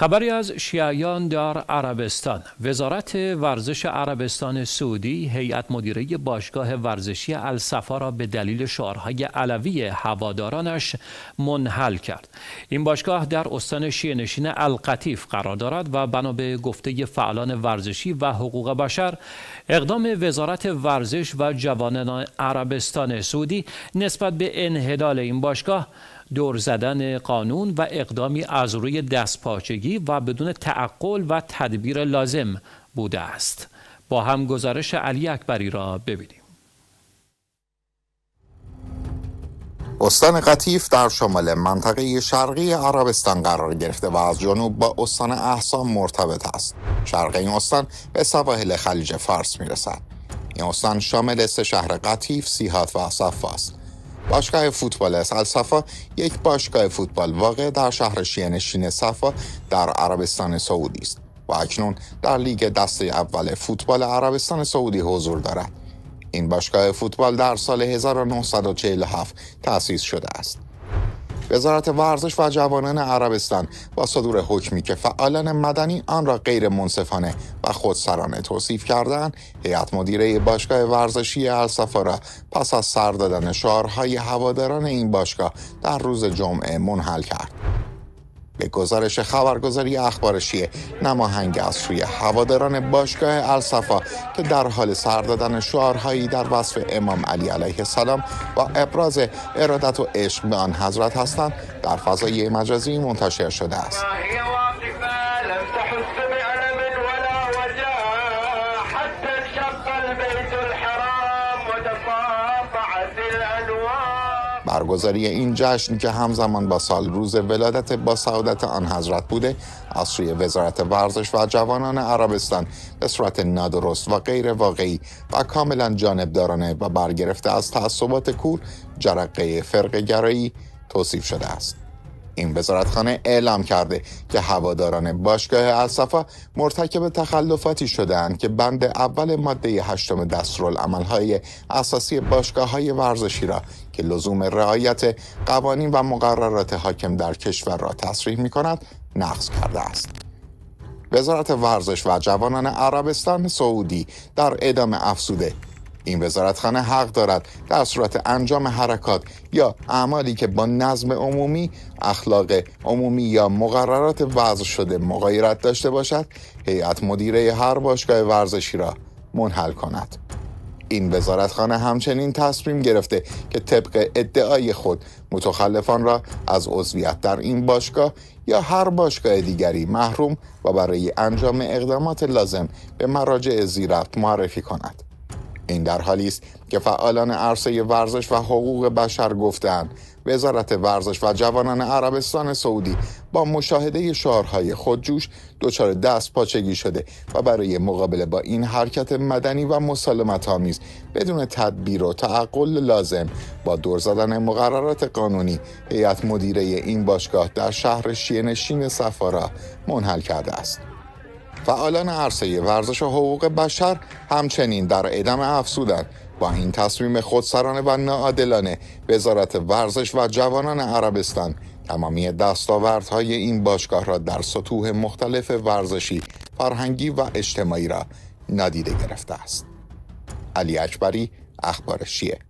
خبری از شیعیان در عربستان. وزارت ورزش عربستان سعودی هیئت مدیره باشگاه ورزشی الصفا را به دلیل شعارهای علوی هوادارانش منحل کرد. این باشگاه در استان شیعه القطیف قرار دارد و بنا به گفته فعالان ورزشی و حقوق بشر اقدام وزارت ورزش و جوانان عربستان سعودی نسبت به انحلال این باشگاه دور زدن قانون و اقدامی از روی دستپاچگی و بدون تعقل و تدبیر لازم بوده است با هم گزارش علی اکبری را ببینیم استان قطیف در شمال منطقه شرقی عربستان قرار گرفته و از جنوب با استان احسان مرتبط است. شرق این استان به سواحل خلیج فارس می‌رسد. این استان شامل سه شهر قطیف، سیحات و صفا است. باشگاه فوتبال الصفا یک باشگاه فوتبال واقع در شهر شینشین صفا در عربستان سعودی است و اکنون در لیگ دسته اول فوتبال عربستان سعودی حضور دارد. این باشگاه فوتبال در سال 1947 تأسیس شده است. وزارت ورزش و جوانان عربستان با صدور حکمی که فعالان مدنی آن را غیر منصفانه و خودسرانه توصیف کردند هیئت مدیره باشگاه ورزشی الصفا را پس از سر دادن شعارهای هواداران این باشگاه در روز جمعه منحل کرد. به گزارش خبرگزاری اخبار شیعه نماهنگ از سوی هواداران باشگاه الصفا که در حال سر دادن شعارهایی در وصف امام علی علیه السلام و ابراز ارادت و عشق به آن حضرت هستند در فضای مجازی منتشر شده است. برگزاری این جشن که همزمان با سال روز ولادت با سعادت آن حضرت بوده از سوی وزارت ورزش و جوانان عربستان به صورت نادرست و غیر واقعی و کاملا جانبدارانه و برگرفته از تعصبات کور جرقه فرق گرایی توصیف شده است. این وزارتخانه اعلام کرده که هواداران باشگاه الصفا مرتکب تخلفاتی شدهاند که بند اول ماده هشتم دستورالعملهای اساسی باشگاه های ورزشی را که لزوم رعایت قوانین و مقررات حاکم در کشور را تصریح می کند نقض کرده است. وزارت ورزش و جوانان عربستان سعودی در ادامه افسوده این وزارتخانه حق دارد در صورت انجام حرکات یا اعمالی که با نظم عمومی اخلاق عمومی یا مقررات وضع شده مغایرت داشته باشد هیئت مدیره هر باشگاه ورزشی را منحل کند. این وزارتخانه همچنین تصمیم گرفته که طبق ادعای خود متخلفان را از عضویت در این باشگاه یا هر باشگاه دیگری محروم و برای انجام اقدامات لازم به مراجع زیرفت معرفی کند. این در حالی است که فعالان عرصه ورزش و حقوق بشر گفتند وزارت ورزش و جوانان عربستان سعودی با مشاهده شعارهای خودجوش دچار دست پاچگی شده و برای مقابله با این حرکت مدنی و مسالمت آمیز بدون تدبیر و تعقل لازم با دور زدن مقررات قانونی هیئت مدیره این باشگاه در شهر شینشین سفارا منحل کرده است. فعالان عرصه ورزش و حقوق بشر همچنین در ادامه افسودن با این تصمیم خودسرانه و ناعادلانه وزارت ورزش و جوانان عربستان تمامی دستاوردهای این باشگاه را در سطوح مختلف ورزشی، فرهنگی و اجتماعی را نادیده گرفته است. علی اکبری اخبار شیعه